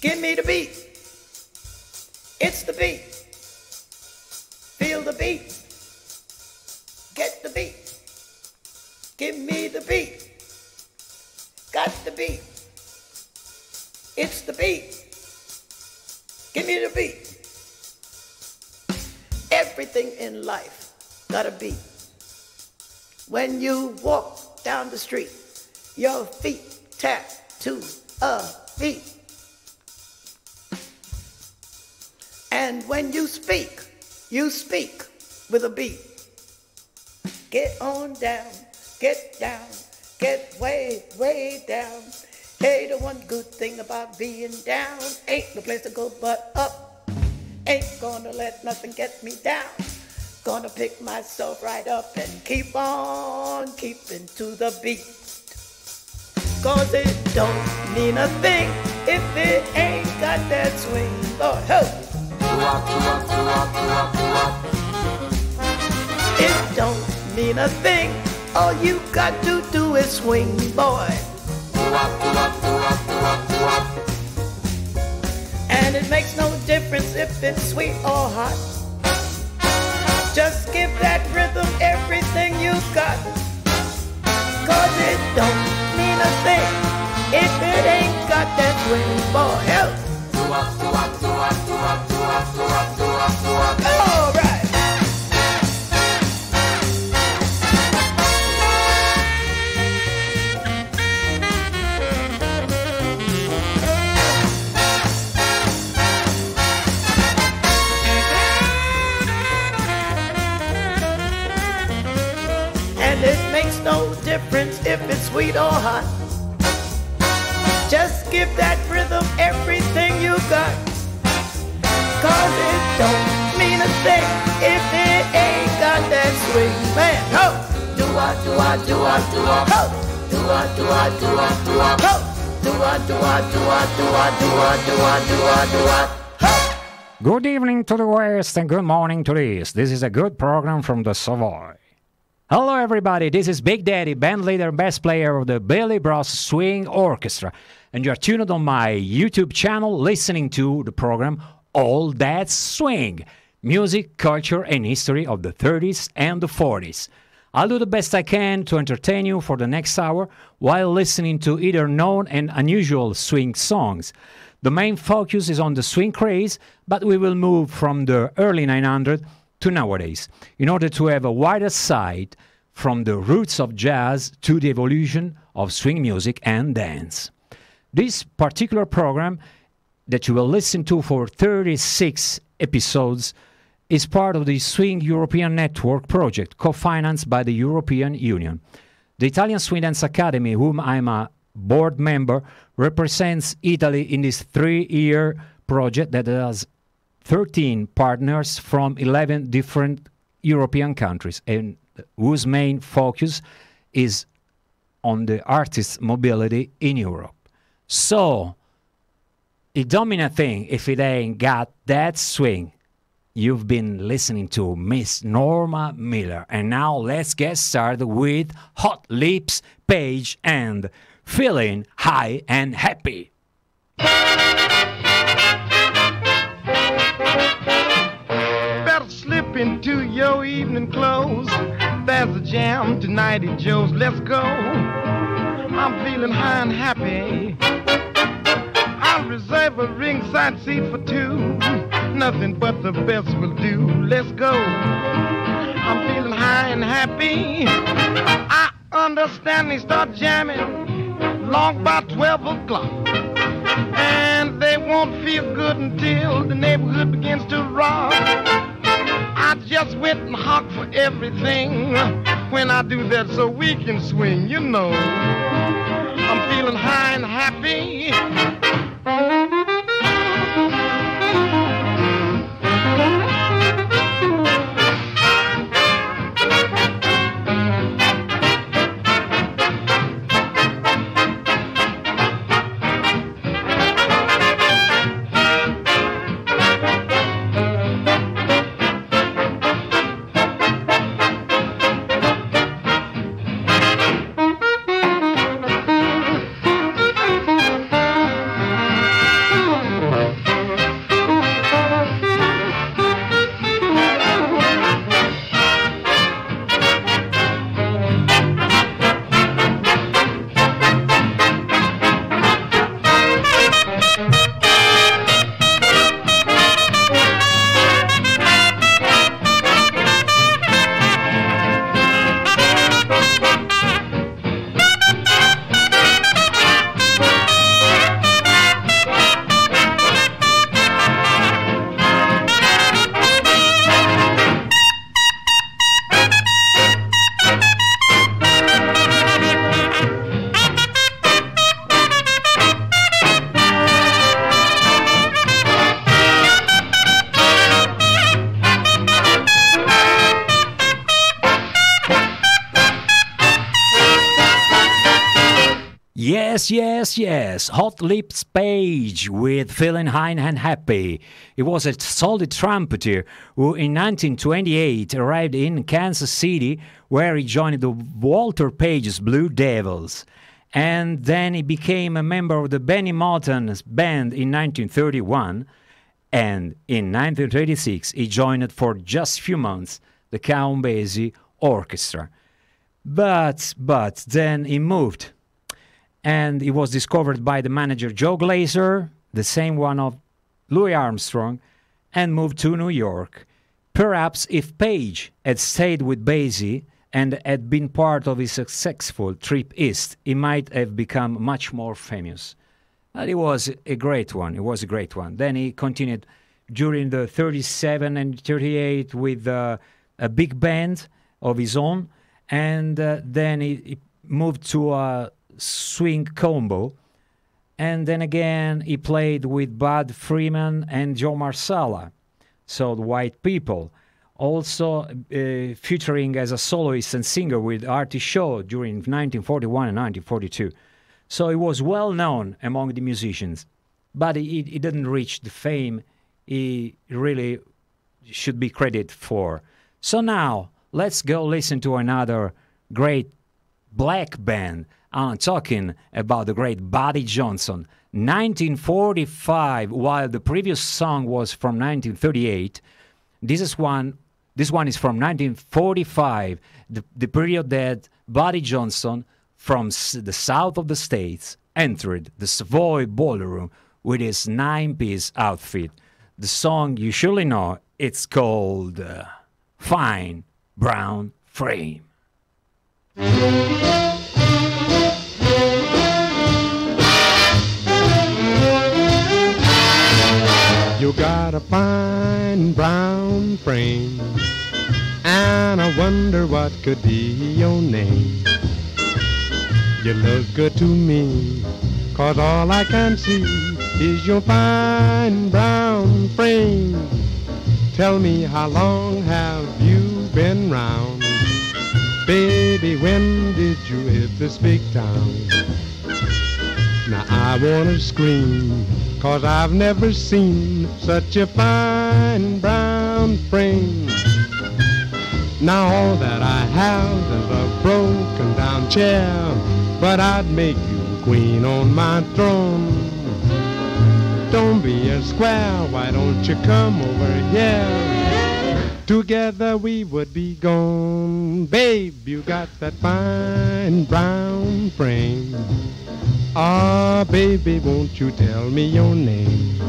Give me the beat. It's the beat. Feel the beat. Get the beat. Give me the beat. Got the beat. It's the beat. Give me the beat. Everything in life got a beat. When you walk down the street, your feet tap to a beat. And when you speak, you speak with a beat. Get on down, get down, get way, way down. Hey, the one good thing about being down ain't no place to go but up. Ain't gonna let nothing get me down. Gonna pick myself right up and keep on keeping to the beat. Cause it don't mean a thing if it ain't got that swing. Lord, help. It don't mean a thing. All you got to do is swing, boy. And it makes no difference if it's sweet or hot. Just give that rhythm everything you got. Cause it don't mean a thing if it ain't got that swing, boy. Help. All right. And it makes no difference if it's sweet or hot. Just give that rhythm everything you got. Cause it don't mean a thing if it ain't got that swing. Man, ho! Good evening to the West and good morning to the East. This is a good program from the Savoy. Hello, everybody. This is Big Daddy, band leader and bass player of the Billy Bros Swing Orchestra. And you're tuned on my YouTube channel listening to the program All That Swing music, culture, and history of the 30s and the 40s. I'll do the best I can to entertain you for the next hour while listening to either known and unusual swing songs. The main focus is on the swing craze, but we will move from the early 900 to nowadays in order to have a wider sight from the roots of jazz to the evolution of swing music and dance. This particular program that you will listen to for 36 episodes is part of the Swing European Network project co financed by the European Union. The Italian Swing Dance Academy, whom I'm a board member, represents Italy in this three year project that has 13 partners from 11 different European countries and whose main focus is on the artist mobility in Europe. So, mean a thing if it ain't got that swing. You've been listening to Miss Norma Miller, and now let's get started with Hot Lips Page and Feeling High and Happy. Better slip into your evening clothes. There's a jam tonight at Joe's. Let's go. I'm feeling high and happy. Reserve a ringside seat for two. Nothing but the best will do. Let's go. I'm feeling high and happy. I understand they start jamming long by 12 o'clock. And they won't feel good until the neighborhood begins to rock. I just went and hocked for everything when I do that so we can swing, you know. I'm feeling high and happy. Yes, yes, yes. Hot Lips Page with Feeling High and Happy. He was a solid trumpeter who in 1928 arrived in Kansas City where he joined the Walter Page's Blue Devils. And then he became a member of the Bennie Moten's band in 1931. And in 1936 he joined for just a few months the Count Basie Orchestra. But, but then he moved and it was discovered by the manager Joe Glaser, the same one of Louis Armstrong, and moved to New York. Perhaps if Page had stayed with Basie and had been part of his successful trip east, he might have become much more famous. But it was a great one. It was a great one. Then he continued during the 37 and 38 with uh, a big band of his own, and uh, then he, he, moved to a swing combo. And then again, he played with Bud Freeman and Joe Marsala, so the White People. Also uh, featuring as a soloist and singer with Artie Shaw during 1941 and 1942. So he was well known among the musicians, but he, he didn't reach the fame he really should be credited for. So now let's go listen to another great black band I'm talking about the great Buddy Johnson. 1945, while the previous song was from 1938, this is one. This one is from 1945, the, the period that Buddy Johnson, from the south of the states, entered the Savoy Ballroom with his nine-piece outfit. The song you surely know. It's called uh, "Fine Brown Frame." You got a fine brown frame, and I wonder what could be your name. You look good to me, cause all I can see is your fine brown frame. Tell me how long have you been round? Baby, when did you hit this big town? Now I wanna scream, cause I've never seen such a fine brown frame. Now all that I have is a broken down chair, but I'd make you queen on my throne. Don't be a square, why don't you come over here? Together we would be gone. Babe, you got that fine brown frame. Ah, baby, won't you tell me your name?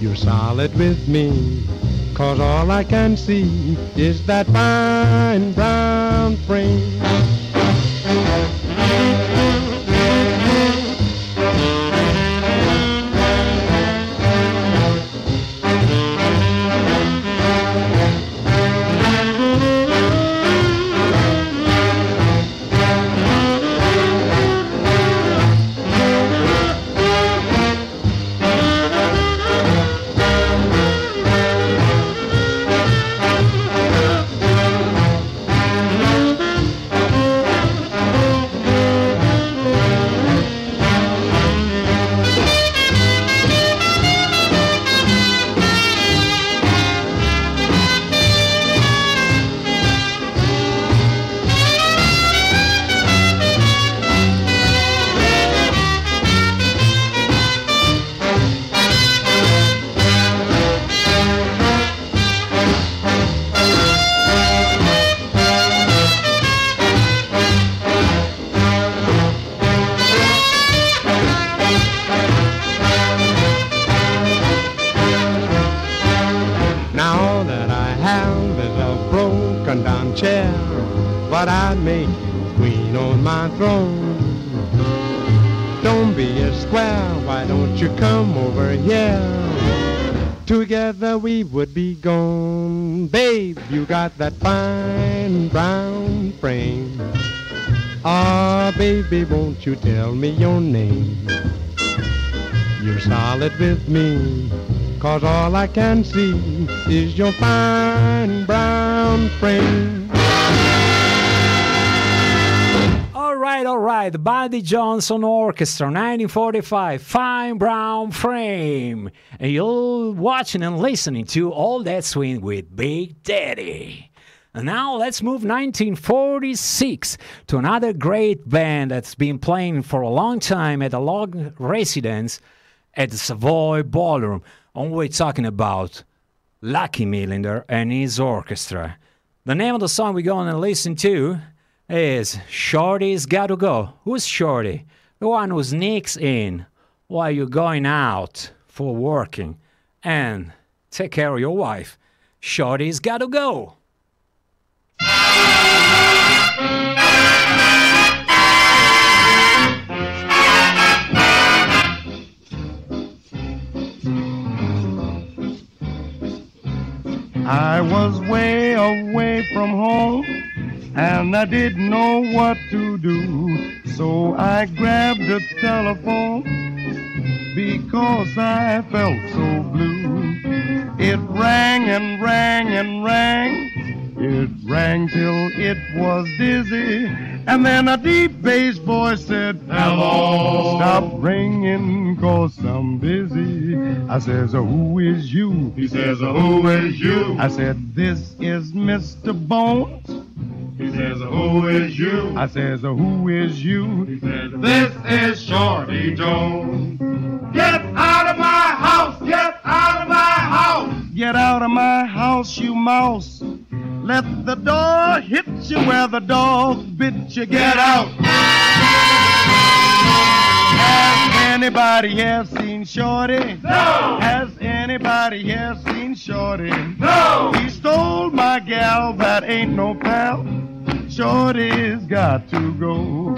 You're solid with me, cause all I can see is that fine brown frame. You got that fine brown frame. Ah, baby, won't you tell me your name? You're solid with me, cause all I can see is your fine brown frame. Right, all right. Buddy Johnson Orchestra, 1945, Fine Brown Frame. And you're watching and listening to All That Swing with Big Daddy. And now let's move 1946 to another great band that's been playing for a long time at a long residence at the Savoy Ballroom. And we're talking about Lucky Millinder and his orchestra. The name of the song we're going to listen to is Shorty's Gotta Go. Who's Shorty? The one who sneaks in while you're going out for working and take care of your wife. Shorty's Gotta Go. I was way away from home and I didn't know what to do. So I grabbed the telephone because I felt so blue. It rang and rang and rang. It rang till it was dizzy. And then a deep bass voice said, Hello. Stop ringing cause I'm busy. I says, Who is you? He says, Who is you? I said, This is Mr. Bones. He says, Who is you? I says, Who is you? He says, This is Shorty Jones. Get out of my house! Get out of my house! Get out of my house, you mouse. Let the door hit you where the dog bit you. Get out. Has anybody here seen Shorty? No! Has anybody here seen Shorty? No! He stole my gal, that ain't no pal. Shorty's got to go.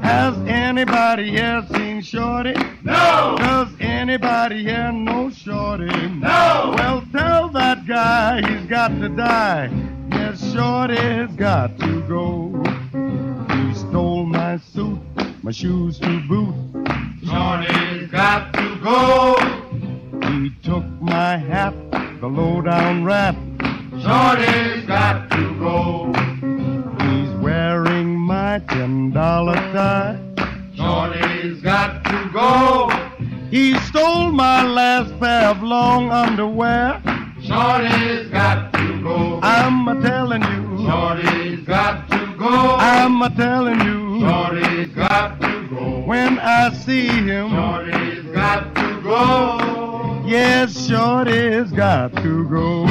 Has anybody here seen Shorty? No! Does anybody here know Shorty? No! Well, tell that guy he's got to die. Yes, Shorty's got to go. He stole my suit, my shoes to boot. Shorty's got to go! He took my hat, the low down rat. Shorty's got to go! Ten dollar tie. Shorty's got to go! He stole my last pair of long underwear. Shorty's got to go! I'm a telling you. Shorty's got to go! I'm a telling you. Shorty's got to go! When I see him. Shorty's got to go! Yes, Shorty's got to go.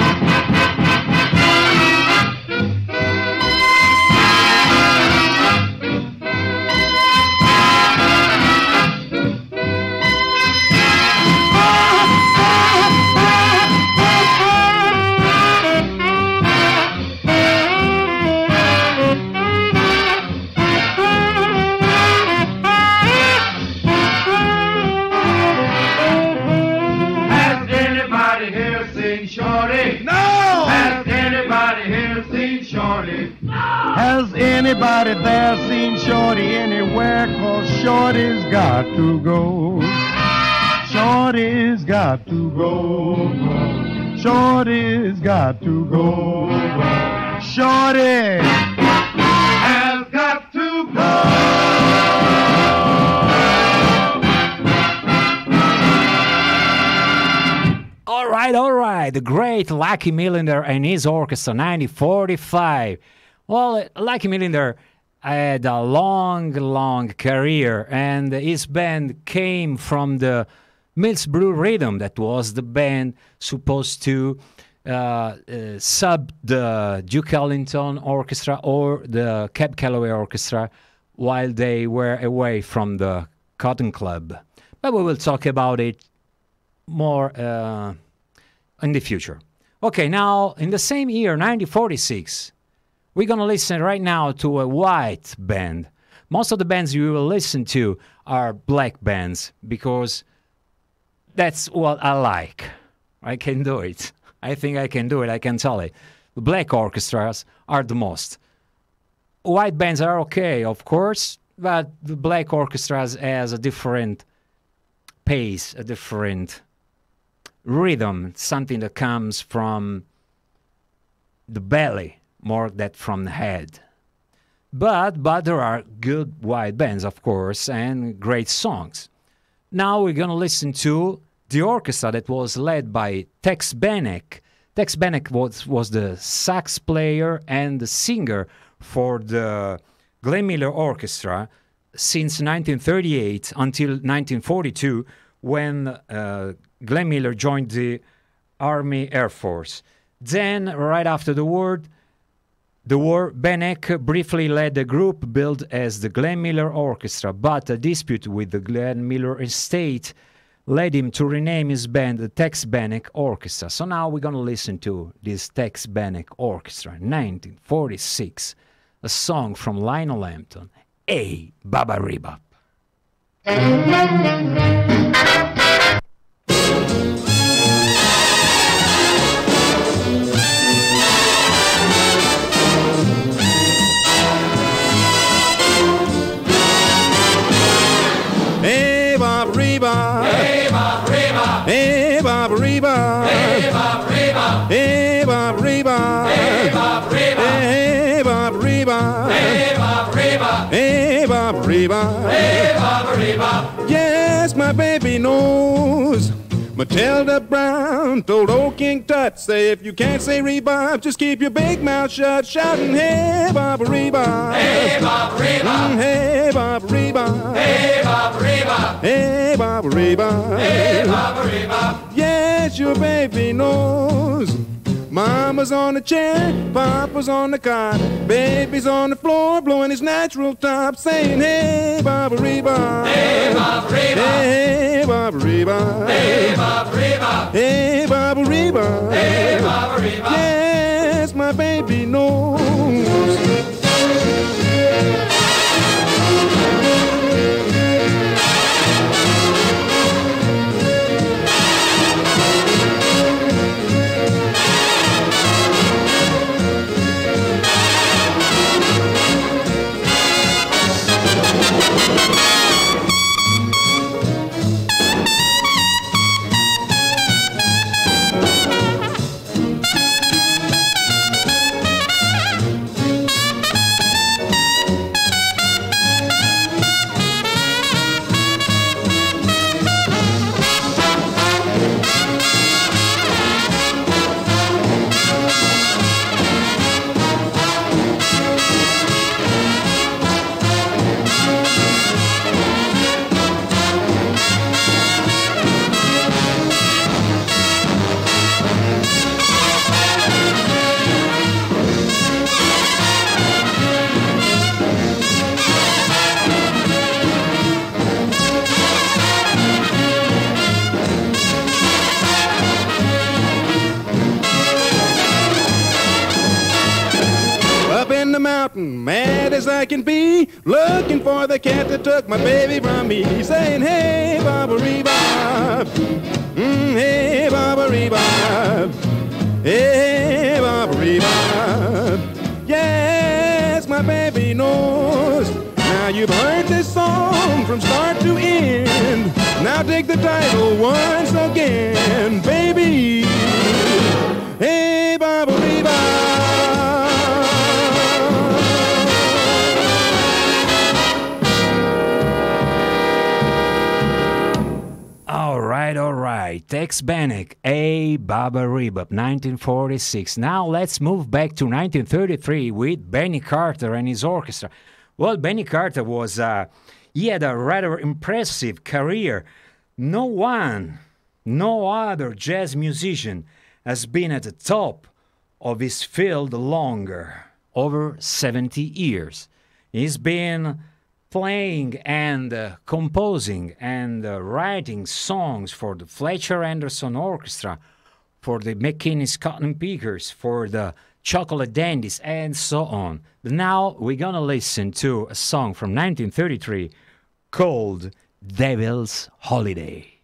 Has anybody there seen Shorty anywhere? Cause Shorty's got to go. Shorty's got to go. Shorty's got to go. Shorty Has got to go! All right, all right. The great Lucky Millinder and his orchestra, 1945. Well, Lucky Millinder had a long, long career, and his band came from the Mills Blue Rhythm, that was the band supposed to uh, uh, sub the Duke Ellington Orchestra or the Cab Calloway Orchestra while they were away from the Cotton Club. But we will talk about it more uh, in the future. Okay, now in the same year, 1946, we're gonna listen right now to a white band. Most of the bands you will listen to are black bands because that's what I like. I can do it. I think I can do it. I can tell it. Black orchestras are the most. White bands are okay, of course, but the black orchestras has a different pace, a different rhythm, something that comes from the belly more than from the head. But, but there are good white bands, of course, and great songs. Now we're going to listen to the orchestra that was led by Tex Beneke. Tex Beneke was, was the sax player and the singer for the Glenn Miller Orchestra since 1938 until 1942 when uh, Glenn Miller joined the Army Air Force. Then, right after the war, the war, Beneke briefly led a group billed as the Glenn Miller Orchestra, but a dispute with the Glenn Miller estate led him to rename his band the Tex Beneke Orchestra. So now we're going to listen to this Tex Beneke Orchestra, 1946, a song from Lionel Hampton, Hey Baba Rebop. Matilda Brown told old King Tut, say if you can't say Reba, just keep your big mouth shut, shouting, hey, Bob Reba. Hey, Bob Reba. Mm, hey, Bob Reba. Hey, Bob Reba. Hey, Bob Reba. Hey, Bob Reba. Yes, your baby knows. Mama's on the chair, Papa's on the cot, baby's on the floor, blowing his natural top, saying, Hey, Baba Reba. Hey, Baba Reba. Hey, Baba Reba. Hey, Baba Reba. Hey, Baba Reba. Hey, Baba Reba. Yes, in mad as I can be, looking for the cat that took my baby from me, saying, Hey, Baba Reba, mm, hey, Baba Reba, hey, Baba Reba. Yes, my baby knows. Now you've heard this song from start to end. Now take the title once again, baby. Hey, Tex Beneke, A Baba Rebop, 1946. Now let's move back to 1933 with Benny Carter and his orchestra. Well, Benny Carter was, uh, he had a rather impressive career. No one, no other jazz musician has been at the top of his field longer, over 70 years. He's been playing and uh, composing and uh, writing songs for the Fletcher Henderson Orchestra, for the McKinney's Cotton Pickers, for the Chocolate Dandies, and so on. But now we're gonna listen to a song from 1933 called Devil's Holiday.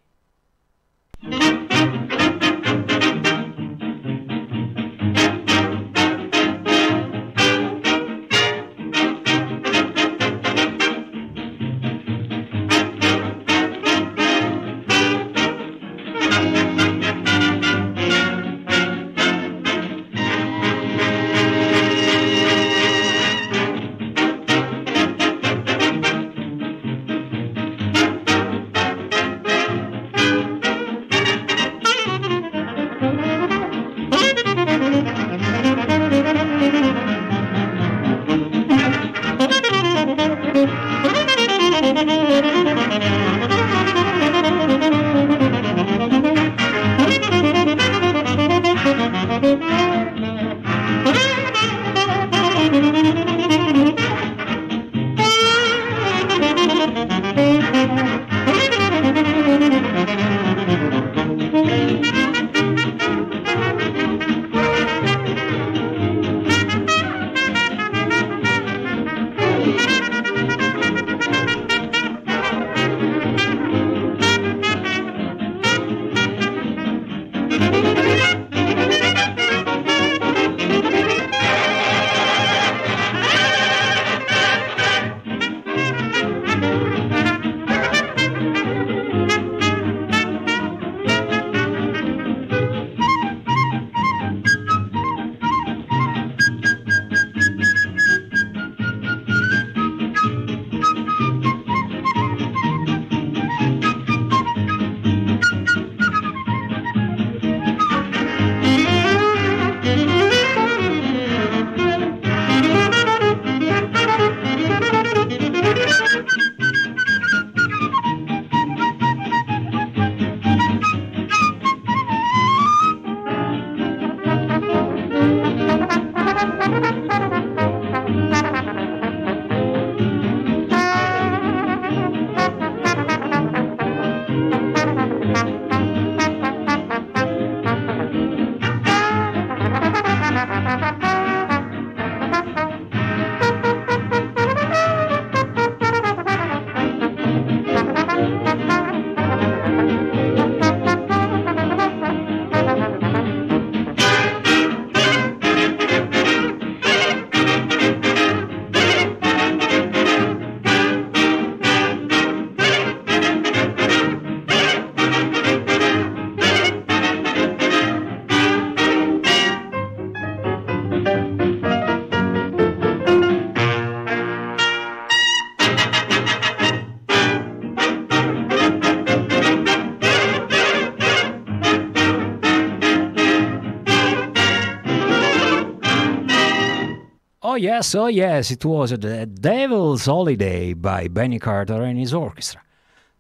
Oh yes, it was The Devil's Holiday by Benny Carter and his orchestra.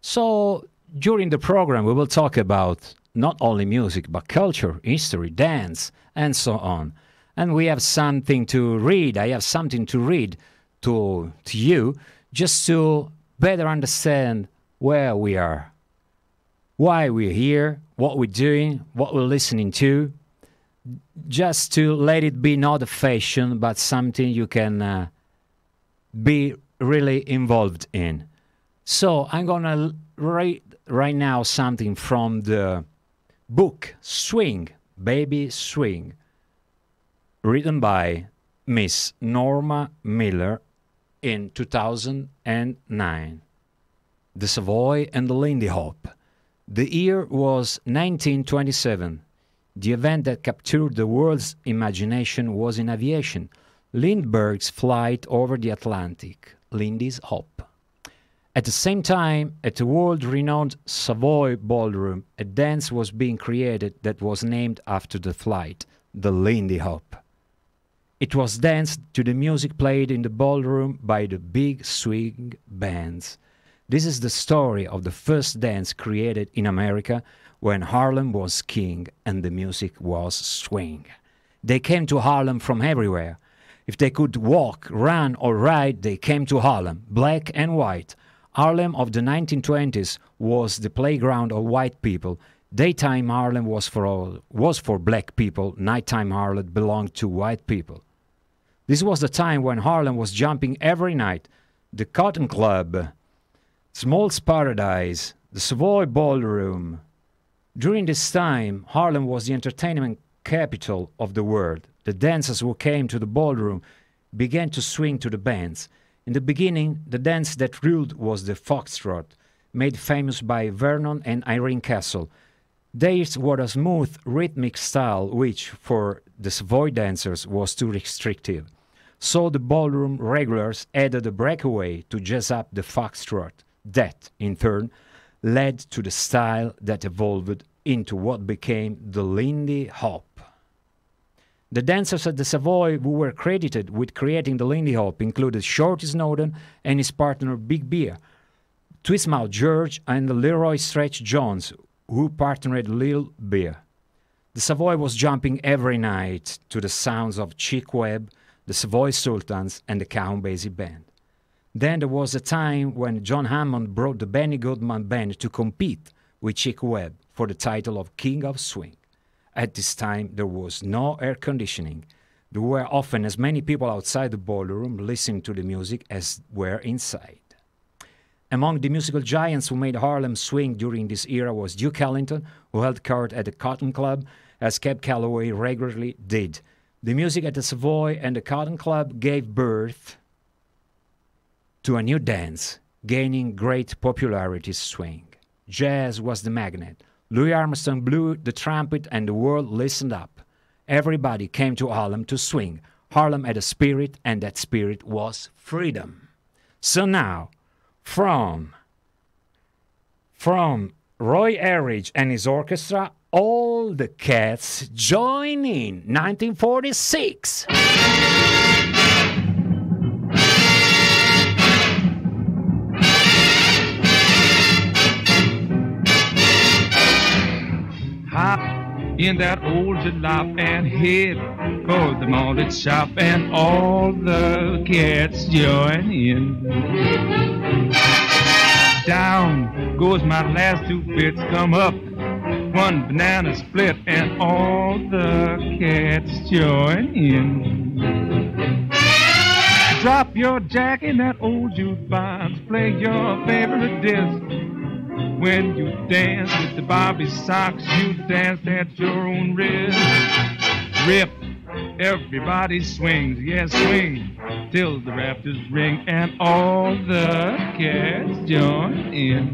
So, during the program, we will talk about not only music, but culture, history, dance, and so on. And we have something to read. I have something to read to, to you just to better understand where we are, why we're here, what we're doing, what we're listening to, just to let it be not a fashion, but something you can uh, be really involved in. So I'm gonna read right now something from the book Swing, Baby Swing, written by Miss Norma Miller in 2009. The Savoy and the Lindy Hop. The year was 1927. The event that captured the world's imagination was in aviation. Lindbergh's flight over the Atlantic, Lindy's Hop. At the same time, at the world renowned Savoy Ballroom, a dance was being created that was named after the flight, the Lindy Hop. It was danced to the music played in the ballroom by the big swing bands. This is the story of the first dance created in America when Harlem was king and the music was swing. They came to Harlem from everywhere. If they could walk, run, or ride, they came to Harlem, black and white. Harlem of the 1920s was the playground of white people. Daytime Harlem was for all, was for black people. Nighttime Harlem belonged to white people. This was the time when Harlem was jumping every night. The Cotton Club, Small's Paradise, the Savoy Ballroom, during this time, Harlem was the entertainment capital of the world. The dancers who came to the ballroom began to swing to the bands. In the beginning, the dance that ruled was the foxtrot, made famous by Vernon and Irene Castle. Theirs was a smooth, rhythmic style which, for the Savoy dancers, was too restrictive. So the ballroom regulars added a breakaway to jazz up the foxtrot. That, in turn, led to the style that evolved into what became the Lindy Hop. The dancers at the Savoy who were credited with creating the Lindy Hop included Shorty Snowden and his partner Big Bear, Twistmouth George, and Leroy Stretch Jones, who partnered Lil Bear. The Savoy was jumping every night to the sounds of Chick Webb, the Savoy Sultans, and the Count Basie Band. Then there was a time when John Hammond brought the Benny Goodman Band to compete with Chick Webb for the title of King of Swing. At this time, there was no air conditioning. There were often as many people outside the ballroom listening to the music as were inside. Among the musical giants who made Harlem swing during this era was Duke Ellington, who held court at the Cotton Club, as Cab Calloway regularly did. The music at the Savoy and the Cotton Club gave birth to a new dance, gaining great popularity swing. Jazz was the magnet. Louis Armstrong blew the trumpet and the world listened up. Everybody came to Harlem to swing. Harlem had a spirit, and that spirit was freedom. So now, from from Roy Eldridge and his orchestra, all the cats join in 1946. In that old jalop and head for the malted shop and all the cats join in. Down goes my last two bits, come up one banana split and all the cats join in. Drop your jack in that old jukebox, play your favorite disc. When you dance with the Bobby socks, you dance at your own risk. Rip, everybody swings, yes, swing, till the rafters ring and all the cats join in.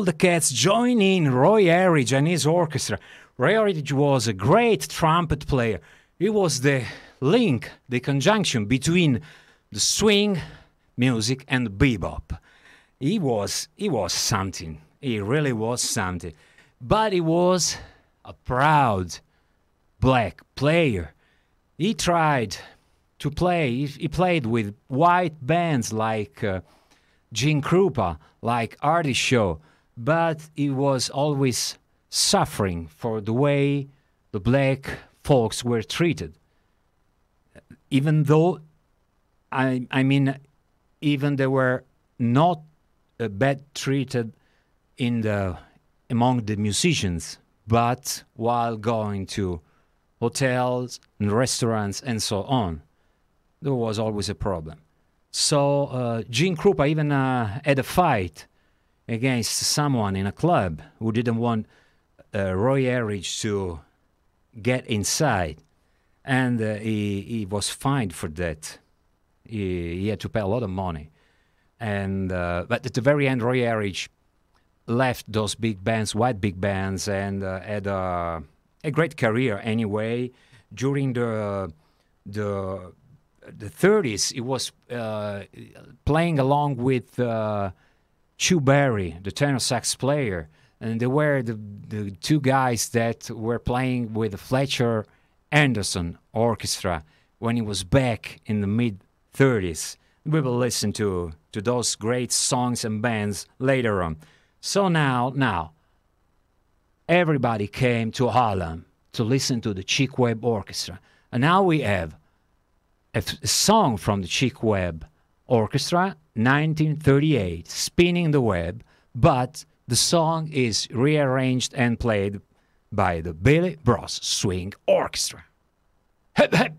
All the cats join in Roy Eldridge and his orchestra. Roy Eldridge was a great trumpet player. He was the link, the conjunction between the swing music and bebop. He was he was something. He really was something. But he was a proud black player. He tried to play. He, he played with white bands like uh, Gene Krupa, like Artie Shaw, but he was always suffering for the way the black folks were treated. Even though, I, I mean, even they were not uh, bad treated in the among the musicians, but while going to hotels and restaurants and so on, there was always a problem. So uh, Gene Krupa even uh, had a fight against someone in a club who didn't want uh, Roy Eldridge to get inside, and uh, he he was fined for that. He, he had to pay a lot of money, and uh, but at the very end, Roy Eldridge left those big bands, white big bands, and uh, had a, a great career anyway. During the the the 30s, he was uh, playing along with Chu Berry, the tenor sax player, and they were the, the two guys that were playing with the Fletcher Henderson Orchestra when he was back in the mid 30s. We will listen to to those great songs and bands later on. So now, now, everybody came to Harlem to listen to the Chick Webb Orchestra, and now we have a, f- a song from the Chick Webb Orchestra, 1938, Spinning the Web, but the song is rearranged and played by the Billy Bros Swing Orchestra. Hip, hip.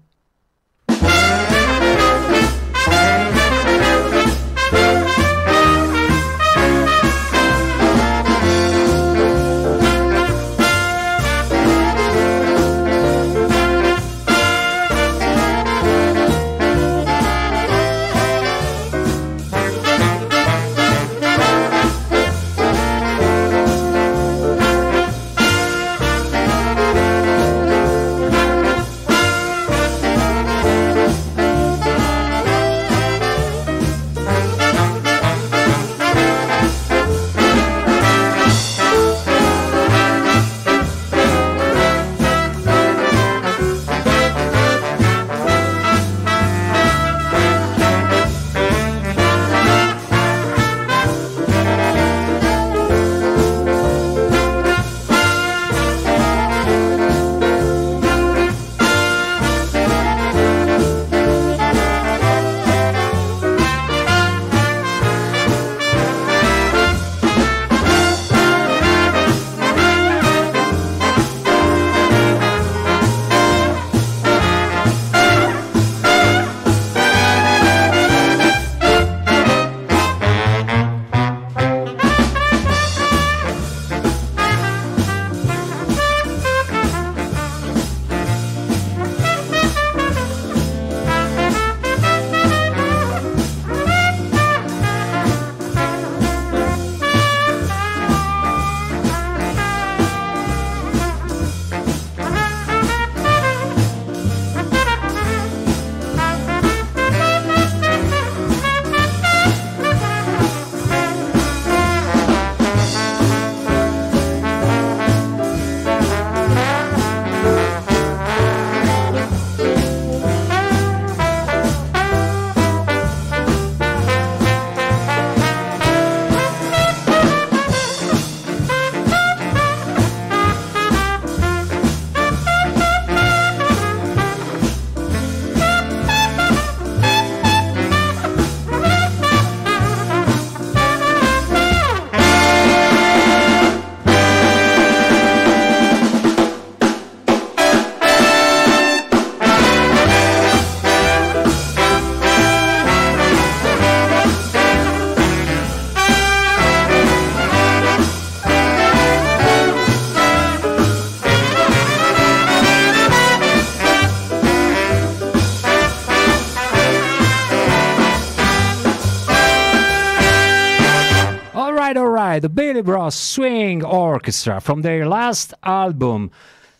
The Swing Orchestra from their last album,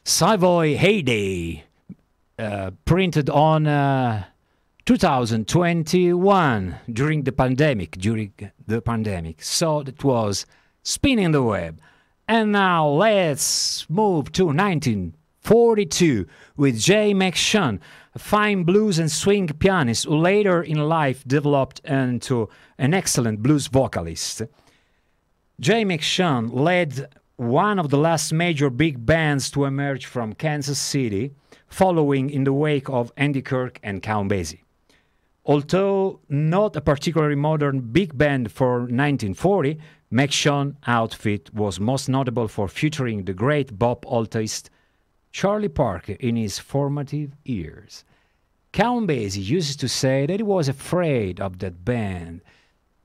Savoy Heyday, uh, printed on uh, 2021 during the pandemic. During the pandemic, so that was spinning the web. And now let's move to 1942 with Jay McShann, a fine blues and swing pianist who later in life developed into an excellent blues vocalist. Jay McShann led one of the last major big bands to emerge from Kansas City, following in the wake of Andy Kirk and Count Basie. Although not a particularly modern big band for 1940, McShann outfit was most notable for featuring the great bop altoist Charlie Parker in his formative years. Count Basie used to say that he was afraid of that band.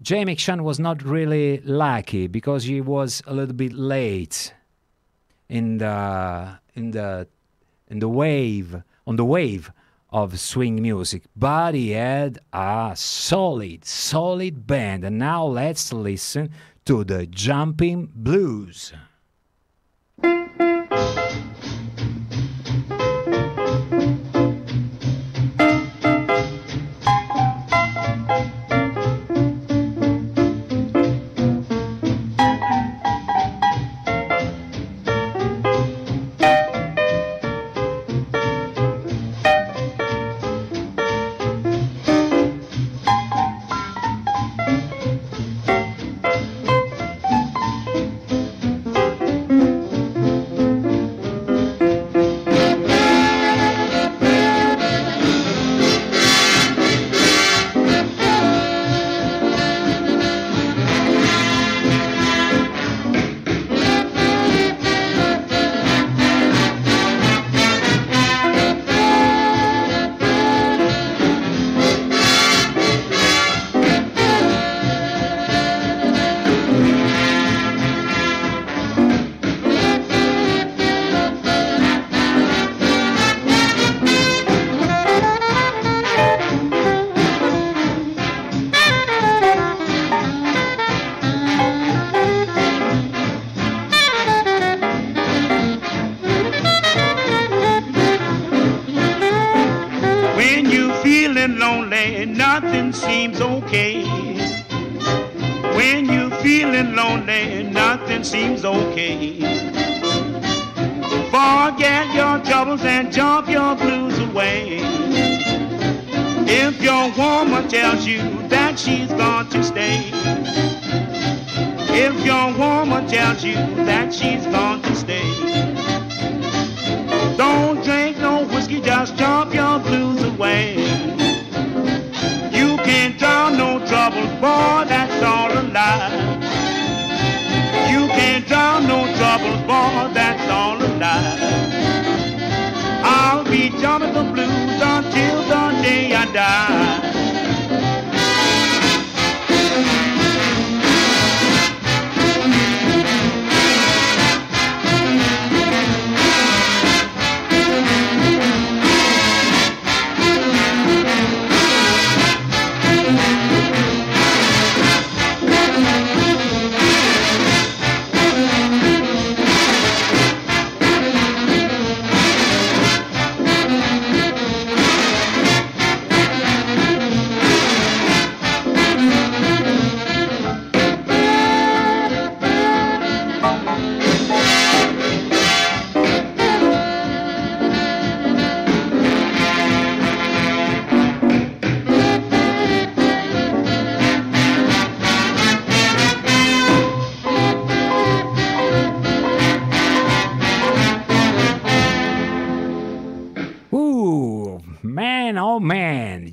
Jay McShann was not really lucky because he was a little bit late in the in the in the wave on the wave of swing music, but he had a solid, solid band. And now let's listen to the Jumping Blues.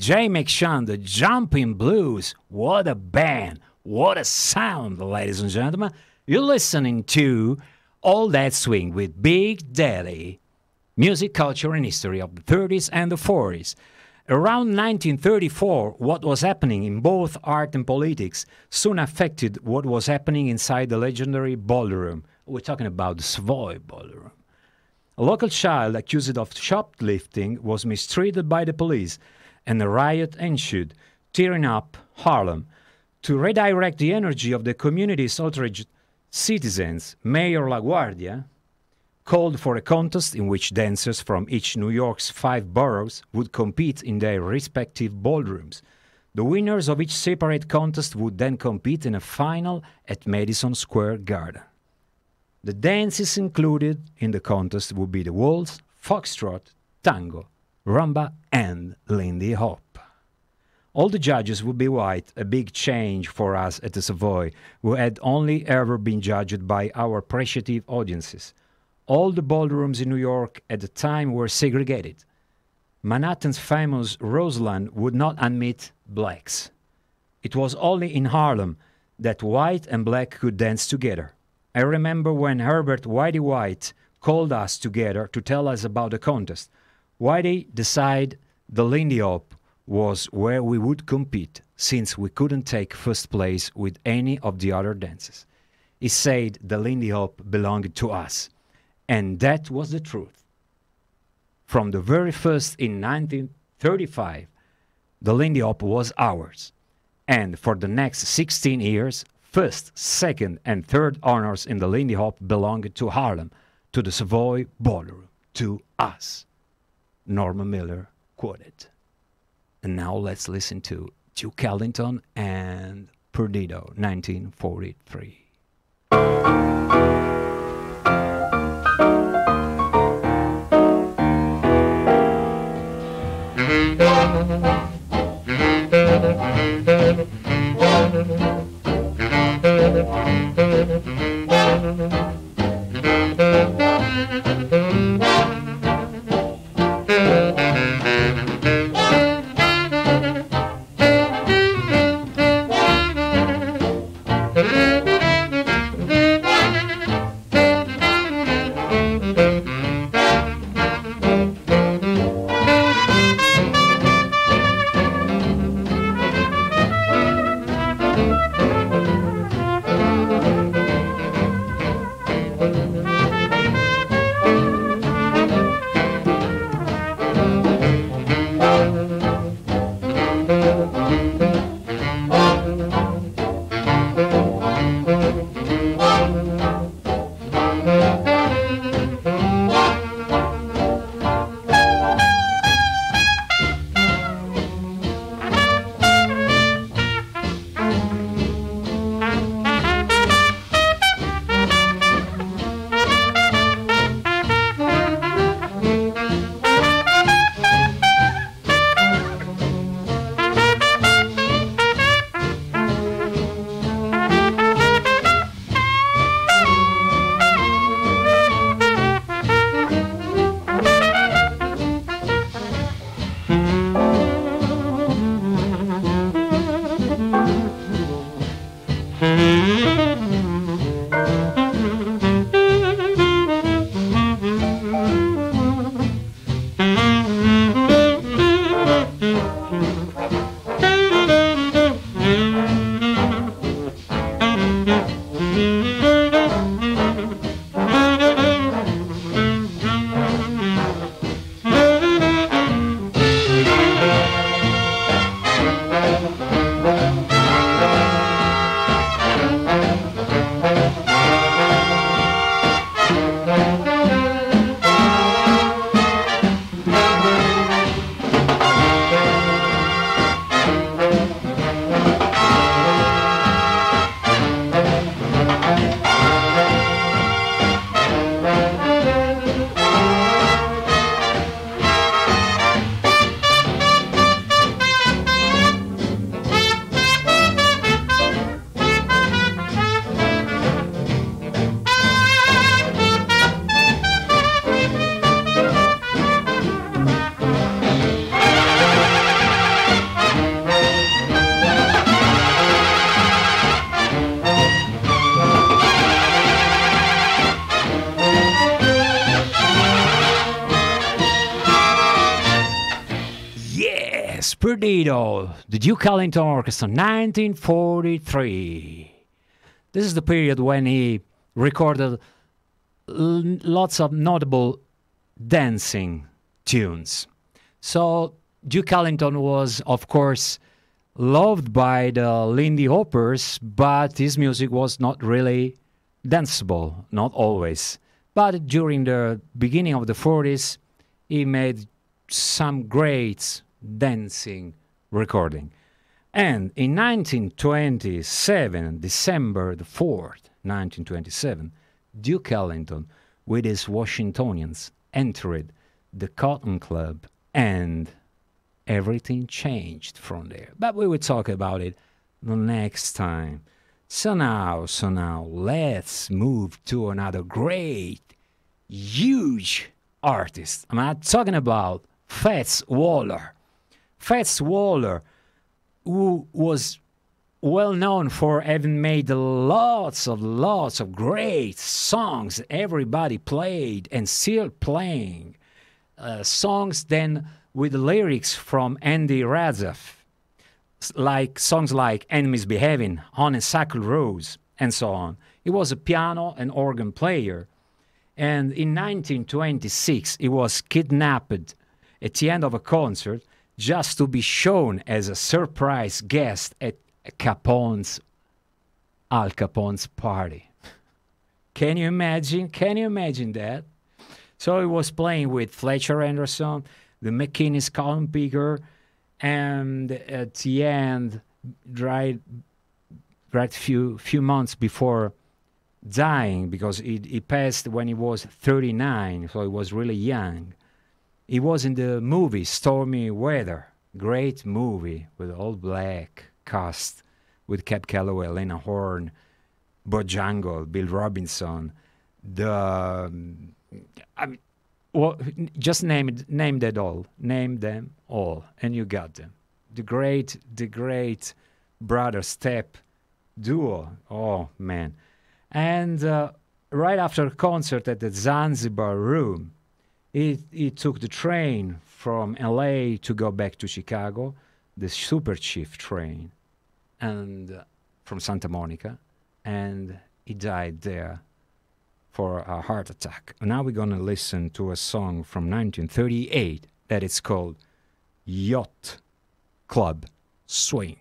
Jay McShann, the Jumping Blues. What a band, what a sound, ladies and gentlemen. You're listening to All That Swing with Big Daddy. Music, culture, and history of the 30s and the 40s. Around 1934, what was happening in both art and politics soon affected what was happening inside the legendary ballroom. We're talking about the Savoy Ballroom. A local child accused of shoplifting was mistreated by the police, and a riot ensued, tearing up Harlem. To redirect the energy of the community's outraged citizens, Mayor LaGuardia, called for a contest in which dancers from each New York's five boroughs would compete in their respective ballrooms. The winners of each separate contest would then compete in a final at Madison Square Garden. The dances included in the contest would be the waltz, foxtrot, tango, rumba, and Lindy Hop. All the judges would be white, a big change for us at the Savoy, who had only ever been judged by our appreciative audiences. All the ballrooms in New York at the time were segregated. Manhattan's famous Roseland would not admit blacks. It was only in Harlem that white and black could dance together. I remember when Herbert Whitey White called us together to tell us about the contest. Whitey decided the Lindy Hop was where we would compete since we couldn't take first place with any of the other dances. He said the Lindy Hop belonged to us. And that was the truth. From the very first in 1935, the Lindy Hop was ours. And for the next 16 years, first, second, and third honors in the Lindy Hop belonged to Harlem, to the Savoy Ballroom, to us. Norma Miller quoted. And now let's listen to Duke Ellington and Perdido, 1943. Perdido, the Duke Ellington Orchestra, 1943. This is the period when he recorded lots of notable dancing tunes. So Duke Ellington was, of course, loved by the Lindy Hoppers, but his music was not really danceable, not always. But during the beginning of the 40s, he made some great dancing recording. And in 1927, December the 4th, 1927, Duke Ellington, with his Washingtonians, entered the Cotton Club and everything changed from there. But we will talk about it the next time. So now, so now, let's move to another great, huge artist. I'm not talking about Fats Waller. Fats Waller, who was well known for having made lots of lots of great songs everybody played and still playing uh, songs then with lyrics from Andy Razaf like songs like Ain't Misbehaving, Honeysuckle Rose, and so on. He was a piano and organ player. And in 1926, he was kidnapped at the end of a concert just to be shown as a surprise guest at Capone's, Al Capone's party. Can you imagine? Can you imagine that? So he was playing with Fletcher Henderson, the McKinney's Cotton Pickers, and at the end, right, right few few months before dying, because he, he passed when he was 39, so he was really young. He was in the movie Stormy Weather, great movie with all black cast with Cab Calloway, Lena Horne, Bojangles, Bill Robinson. The um, I mean, well, just name it, name that all, name them all, and you got them. The great, the great brother step duo. Oh man! And uh, right after concert at the Zanzibar Room, he took the train from L.A. to go back to Chicago, the Super Chief train, and uh, from Santa Monica, and he died there for a heart attack. Now we're going to listen to a song from 1938 that is called Yacht Club Swing.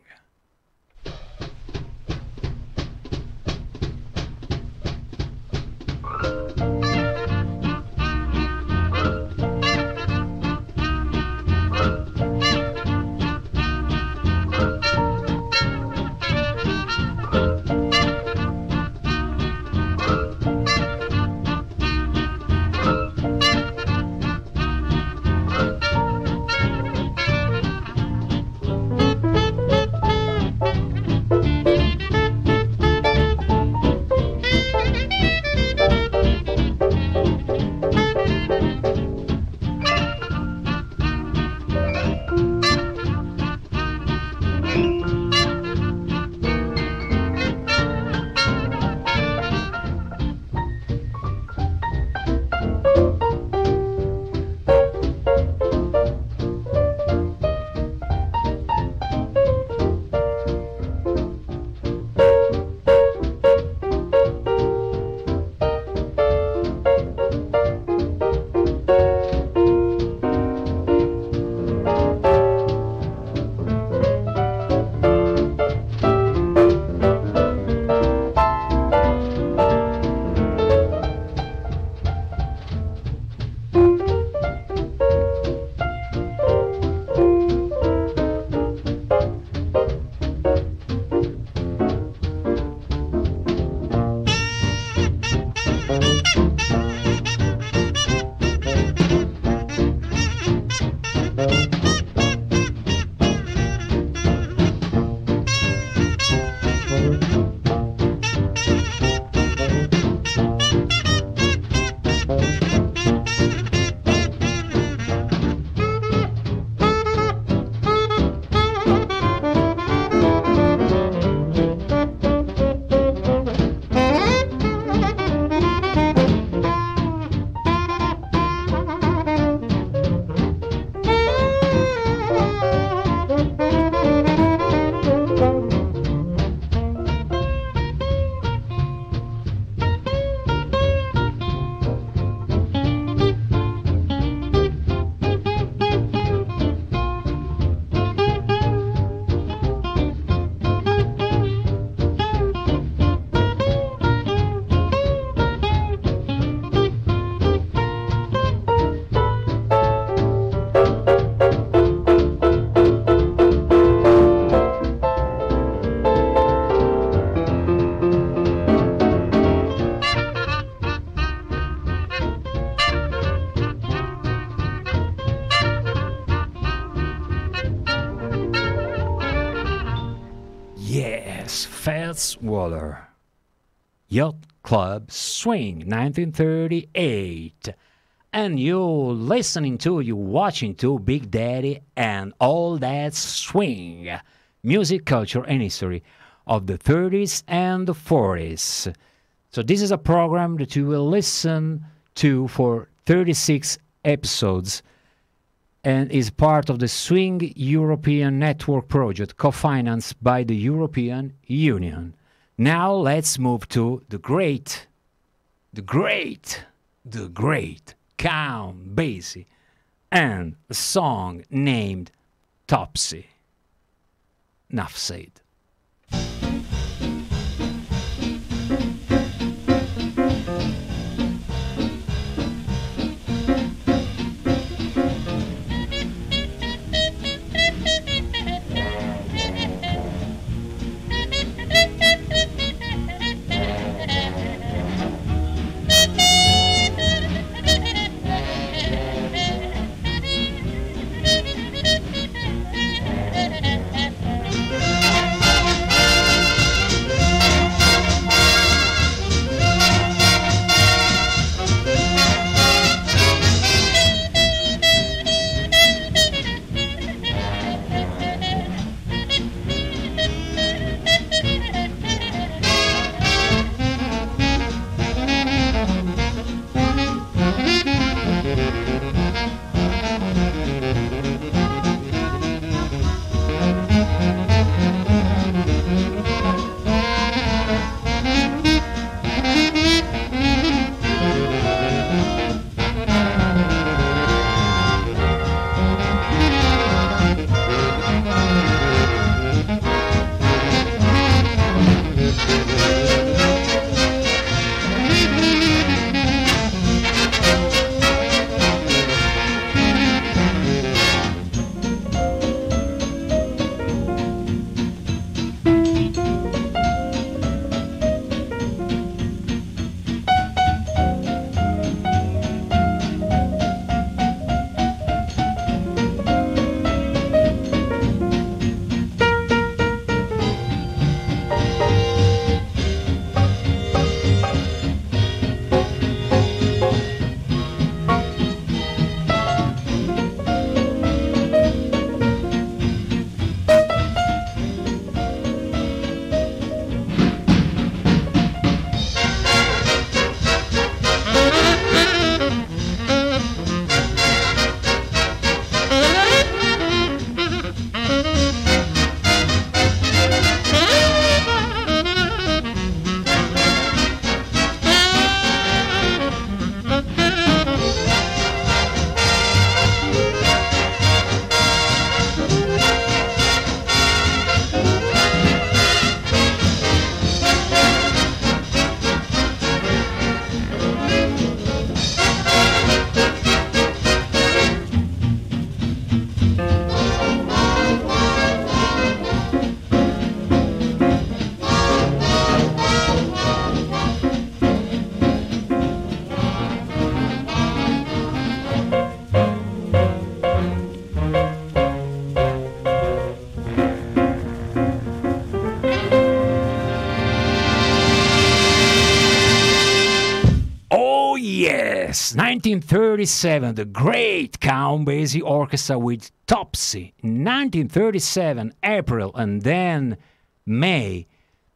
Fats Waller. Yacht Club Swing 1938. And you're listening to, you watching to Big Daddy and all that swing, music, culture, and history of the 30s and the 40s. So this is a program that you will listen to for 36 episodes and is part of the Swing European Network project co-financed by the European Union. Now let's move to the great, the great, the great Count Basie and a song named Topsy. Enough said. 1937, the great Count Basie Orchestra with Topsy. 1937, April, and then May,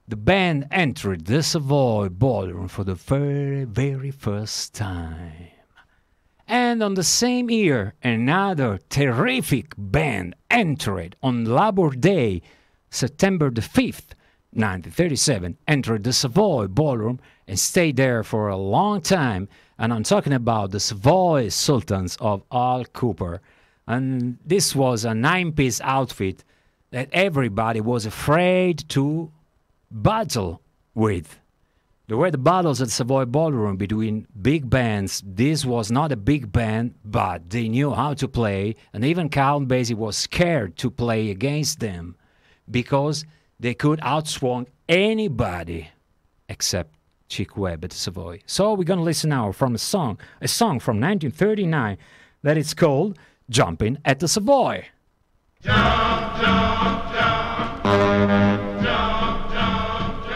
the band entered the Savoy Ballroom for the very, very first time. And on the same year, another terrific band entered on Labor Day, September the 5th, 1937, entered the Savoy Ballroom and stayed there for a long time. And I'm talking about the Savoy Sultans of Al Cooper. And this was a nine piece outfit that everybody was afraid to battle with. There were the battles at Savoy Ballroom between big bands. This was not a big band, but they knew how to play, and even Count Basie was scared to play against them because they could outswing anybody except Chick Webb at Savoy. So we're going to listen now from a song, a song from 1939 that is called Jumping at the Savoy. Jump, jump, jump. Jump, jump,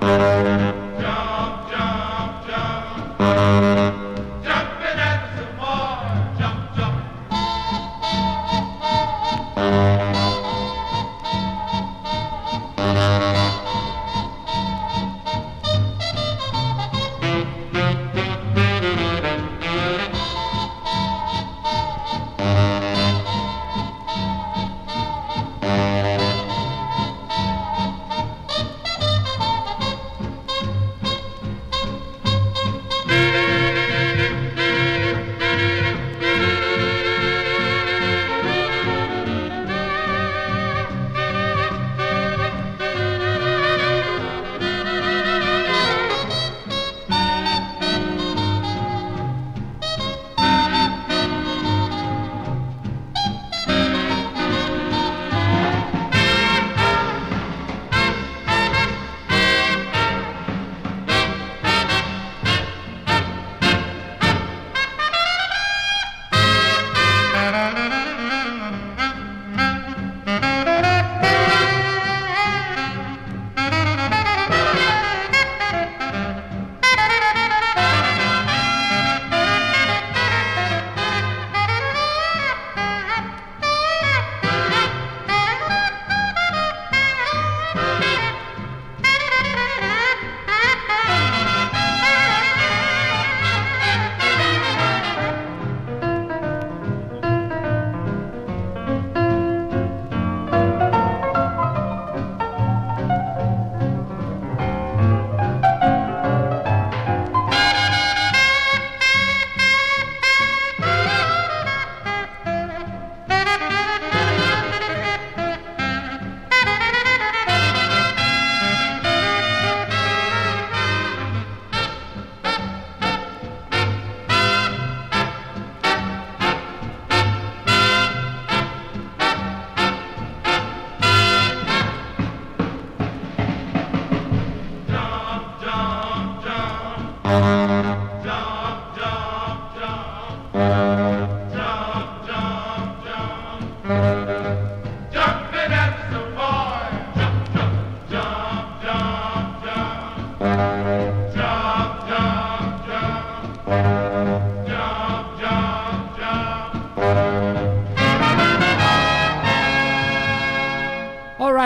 jump.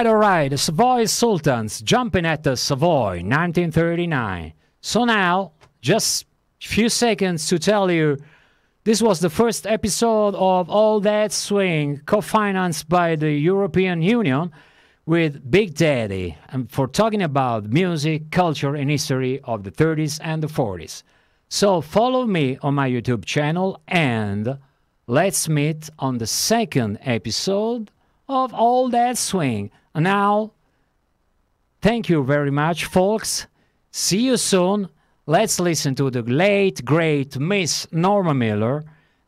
Alright, alright, the Savoy Sultans jumping at the Savoy 1939. So now, just a few seconds to tell you this was the first episode of All That Swing, co financed by the European Union with Big Daddy, and for talking about music, culture, and history of the 30s and the 40s. So follow me on my YouTube channel and let's meet on the second episode of All That Swing. Now, thank you very much, folks. See you soon. Let's listen to the late, great Miss Norma Miller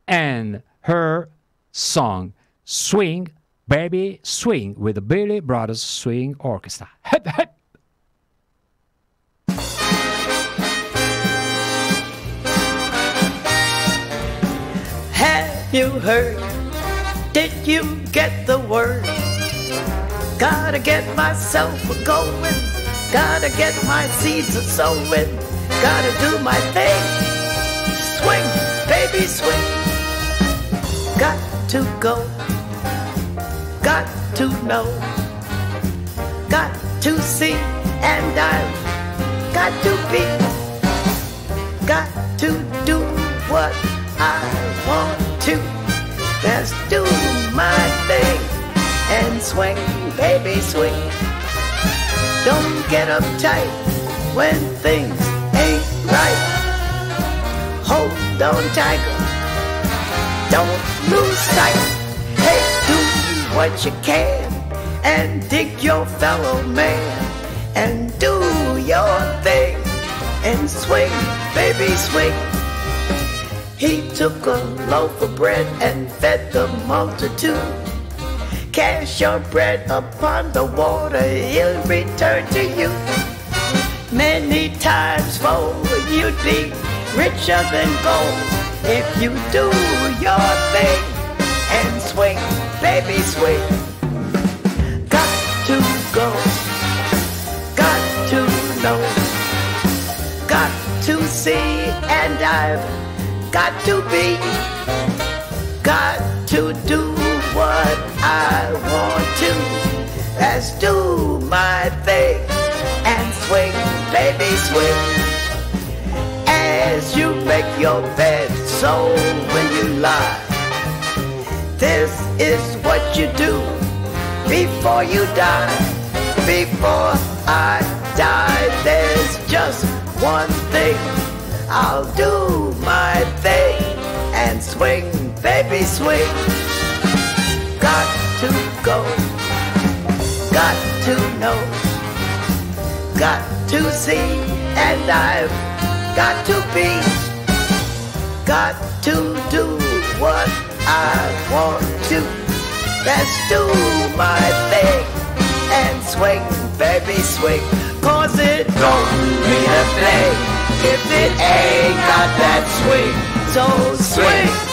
and her song, Swing, Baby, Swing, with the Billy Brothers Swing Orchestra. Have you heard? Did you get the word? Gotta get myself a going. Gotta get my seeds a sowing. Gotta do my thing. Swing, baby, swing. Got to go. Got to know. Got to see. And I've got to be. Got to do what I want to. Just do my thing and swing, baby, swing. Don't get uptight when things ain't right. Hold on, tiger. Don't lose sight. Hey, do what you can and dig your fellow man and do your thing and swing, baby, swing. He took a loaf of bread and fed the multitude. Cast your bread upon the water, he'll return to you. Many times fold, you'd be richer than gold if you do your thing and swing, baby, swing. Got to go, got to know, got to see, and I've got to be, got to do what I want to. Let's do my thing and swing, baby, swing. As you make your bed, so when you lie, this is what you do before you die. Before I die, there's just one thing I'll do my thing and swing, baby, swing. Got to go, got to know, got to see, and I've got to be, got to do what I want to. Let's do my thing and swing, baby, swing, cause it don't mean a thing if it ain't got that swing. So swing,